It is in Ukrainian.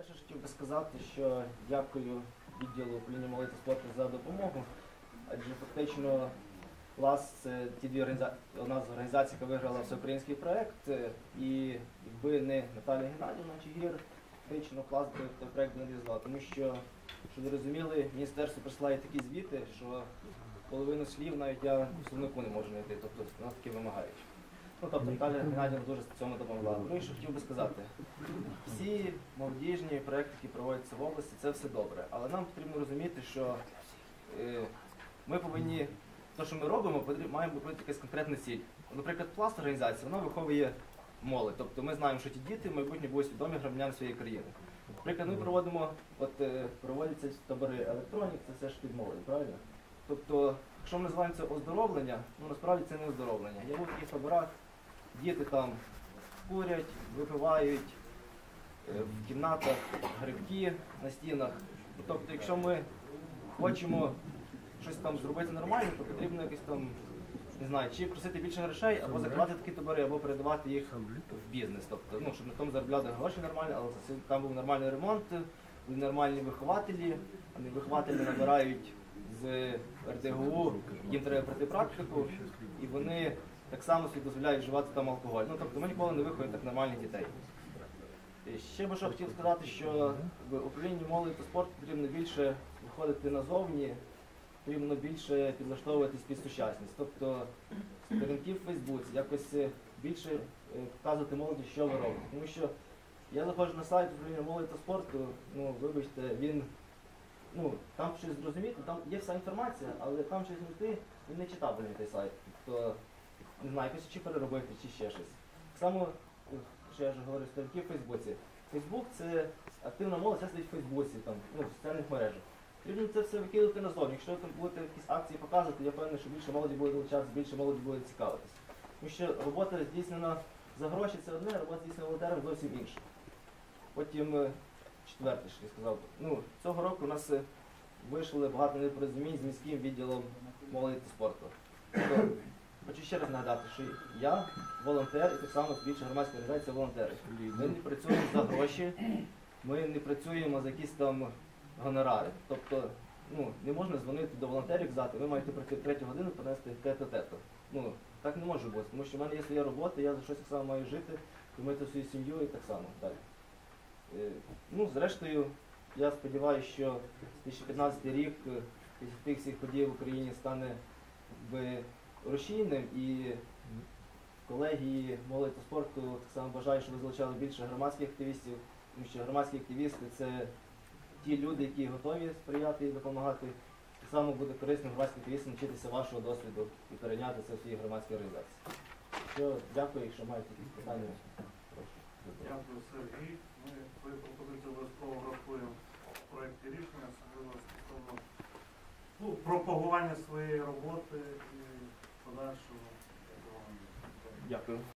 Перше, хотів би сказати, що дякую відділу управління молоді спорту за допомогу, адже фактично клас це ті дві організації, одна з організацій, яка виграла всеукраїнський проект, е, і якби не Наталія Геннадівна Чигір, фактично клас би той проект не реалізував. Тому що, щоб ви розуміли, міністерство присилає такі звіти, що половину слів навіть я в словнику не можу знайти, тобто воно таки вимагають. Ну, тобто Наталія Геннадівна дуже в цьому допомогла. Ну і що хотів би сказати, всі молодіжні проекти, які проводяться в області, це все добре. Але нам потрібно розуміти, що е, ми повинні, те, що ми робимо, маємо бути якась конкретна ціль. Наприклад, пласт організації вона виховує молодь. Тобто ми знаємо, що ті діти в майбутнє будуть свідомі громадяни своєї країни. Наприклад, ми проводимо, от е, проводяться табори електронік, це все ж під молодь, правильно? Тобто, якщо ми називаємо це оздоровлення, ну насправді це не оздоровлення. Я був в таких таборах, діти там курять, випивають, е, в кімнатах грибки на стінах. Тобто, якщо ми хочемо щось там зробити нормально, то потрібно якось там, не знаю, чи просити більше грошей, або закривати такі табори, або передавати їх в бізнес. Тобто, ну, щоб на тому заробляти гроші нормально, але там був нормальний ремонт, були нормальні вихователі, вони вихователі набирають з РТГУ, їм треба пройти практику, і вони так само собі дозволяють вживати там алкоголь. Ну тобто ми ніколи не виховуємо так нормальних дітей. І ще би що хотів сказати, що в управлінні молоді та спорту потрібно більше виходити назовні, потрібно більше підлаштовуватись під сучасність. Тобто сторінки в Фейсбуці, якось е, більше е, показувати молоді, що ви робите. Тому що я заходжу на сайт управління молоді та спорту, ну вибачте, він ну, там щось зрозуміти, там є вся інформація, але там щось знайти, він не читабельний той сайт. Тобто, не знаю, якось чи переробити, чи ще щось. Так само, е, що я вже говорю, сторінки в Фейсбуці. Фейсбук це активна молодь, це сидить в Фейсбуці, там, ну, в соціальних мережах. Потрібно це все викидати назовні. Якщо ви там будете якісь акції показувати, я певний, що більше молоді буде долучатися, більше молоді буде цікавитись. Тому що робота здійснена за гроші це одне, робота здійснена волонтером зовсім інше. Потім е, четверте, що я сказав. Ну, цього року у нас е, вийшли багато непорозумінь з міським відділом молоді та спорту. Хочу ще раз нагадати, що я волонтер і так само більше громадська організація волонтери. Ми не працюємо за гроші, ми не працюємо за якісь там гонорари. Тобто, ну, не можна дзвонити до волонтерів і казати, ви маєте прийти в третю годину принести те-то-те-то. Ну, так не може бути, тому що в мене є своя робота, я за щось так само маю жити, кормити свою сім'ю і так само далі. Е, Ну, зрештою, я сподіваюся, що 2015 рік після тих всіх подій в Україні стане якби, рушійним і колегії молоді та спорту так само бажаю, щоб ви залучали більше громадських активістів, тому що громадські активісти це ті люди, які готові сприяти і допомагати. Так само буде корисним громадським активістам вчитися вашого досвіду і перейняти це в свої громадські організації. Що, дякую, якщо маєте якісь питання. Дякую, Сергій. Ми твою пропозицію обов'язково врахуємо в проєкті рішення, особливо стосовно ну, пропагування своєї роботи подальшого. Дякую.